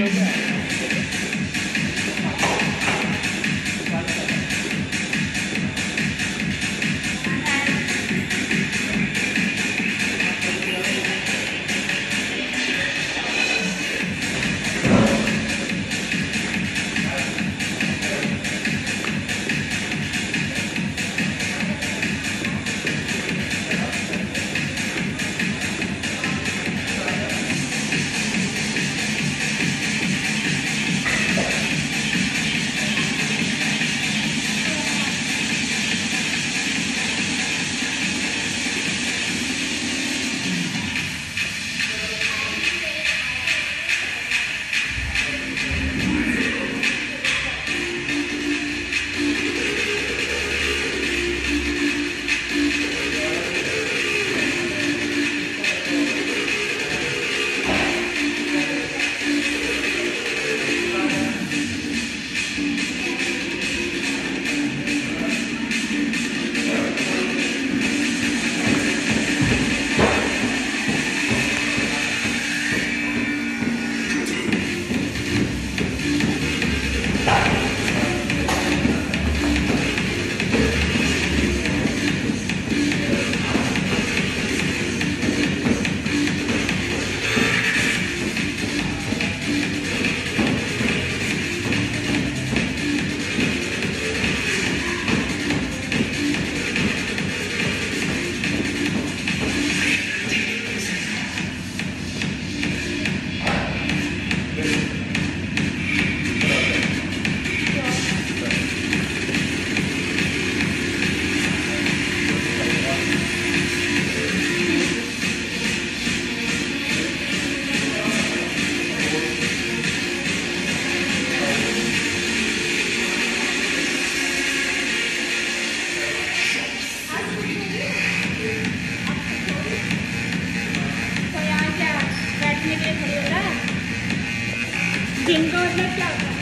go back. 金工的效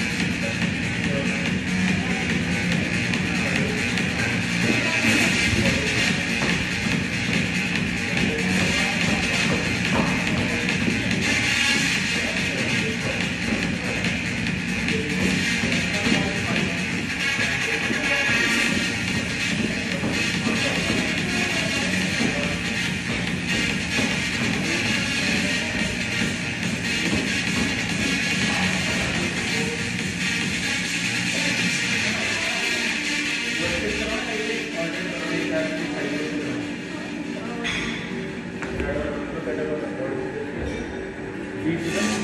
three to them.